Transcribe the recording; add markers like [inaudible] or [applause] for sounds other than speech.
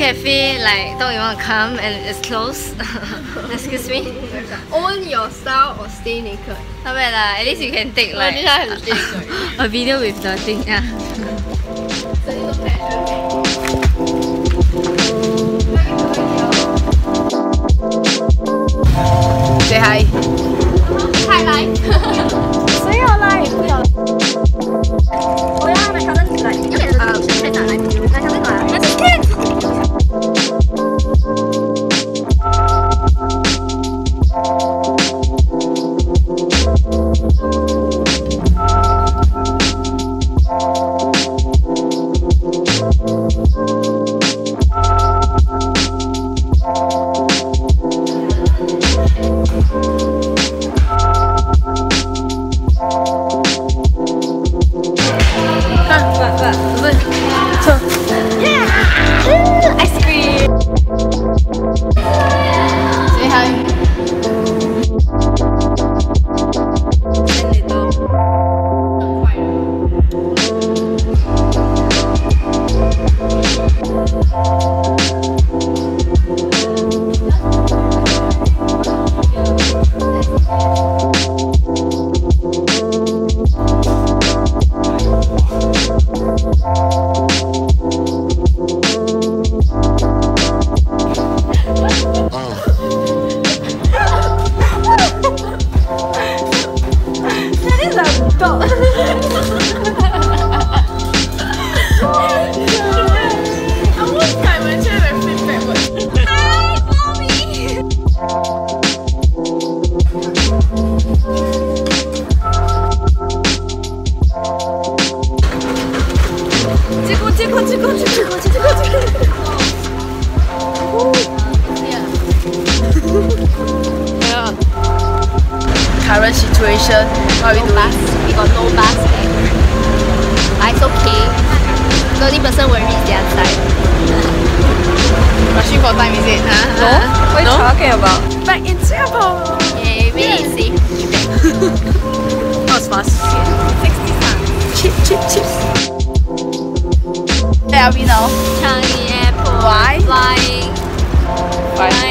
cafe like thought you want to come and it's closed. [laughs] Excuse me. Own your style or stay naked. Not bad lah. At least you can take like [laughs] a video with the thing. Yeah. Say hi. Hi, like. [laughs] 谁要来？不要。 Yeah. [laughs] Current situation. We No bus. We got no bus. But it's okay. The only person worried is the other side. [laughs] Rushing for time, is it? Huh? No. What are you talking about? Back in Singapore. Yeah, really safe. That was fast. 60 cents. Cheap, cheap, cheap. Are we now? Changi Airport. Why? Flying. Why? Flying.